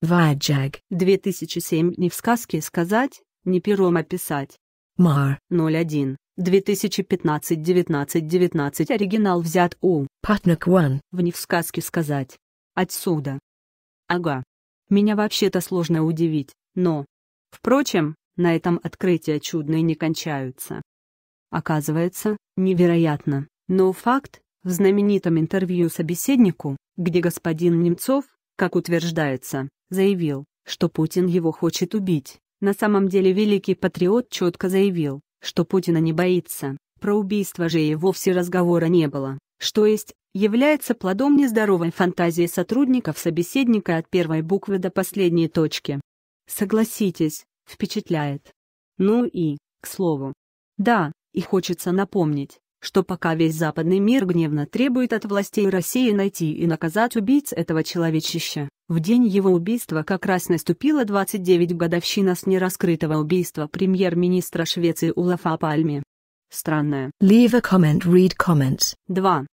Vajag. 2007 не в сказке сказать, не пером описать. Mar. 01. 2015 19 19 оригинал взят у Putnik 1. в не в сказке сказать. Отсюда. Ага. Меня вообще-то сложно удивить, но... Впрочем, на этом открытия чудные не кончаются. Оказывается, невероятно, но факт, в знаменитом интервью собеседнику, где господин Немцов, как утверждается, заявил, что Путин его хочет убить, на самом деле великий патриот четко заявил, что Путина не боится, про убийство же и вовсе разговора не было, что есть, является плодом нездоровой фантазии сотрудников собеседника от первой буквы до последней точки. Согласитесь, впечатляет. Ну и, к слову. Да, и хочется напомнить, что пока весь западный мир гневно требует от властей России найти и наказать убийц этого человечища, в день его убийства как раз наступила 29 годовщина с нераскрытого убийства премьер-министра Швеции Улафа Пальме. Странное. Leave a comment. Read comments. 2.